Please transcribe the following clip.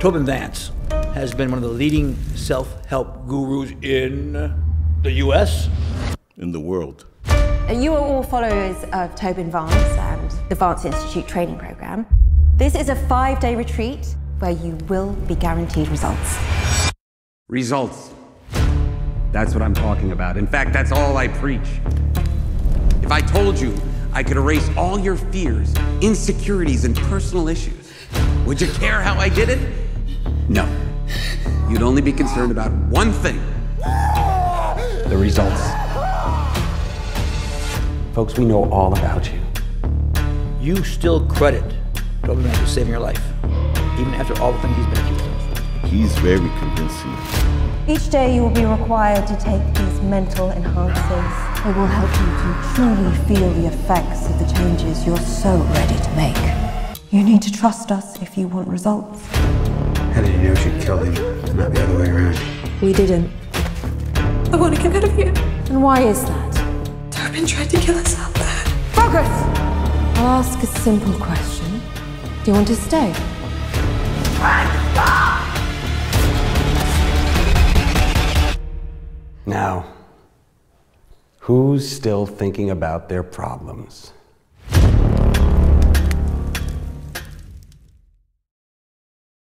Tobin Vance has been one of the leading self help gurus in the US, in the world. You are all followers of Tobin Vance and the Vance Institute training program. This is a five day retreat where you will be guaranteed results. Results. That's what I'm talking about. In fact, that's all I preach. If I told you I could erase all your fears, insecurities, and personal issues, would you care how I did it? No. You'd only be concerned about one thing the results. Folks, we know all about you. You still credit Tobin Vance with saving your life, even after all the things he's been accused of. He's very convincing. Each day you will be required to take these mental enhancers. They will help you to truly feel the effects of the changes you're so ready to make. You need to trust us if you want results. How did you know she killed him, not the other way around? We didn't. I want to get out of here. And why is that? Tobin tried to kill us out there. Focus! I'll ask a simple question. Do you want to stay? Now, who's still thinking about their problems?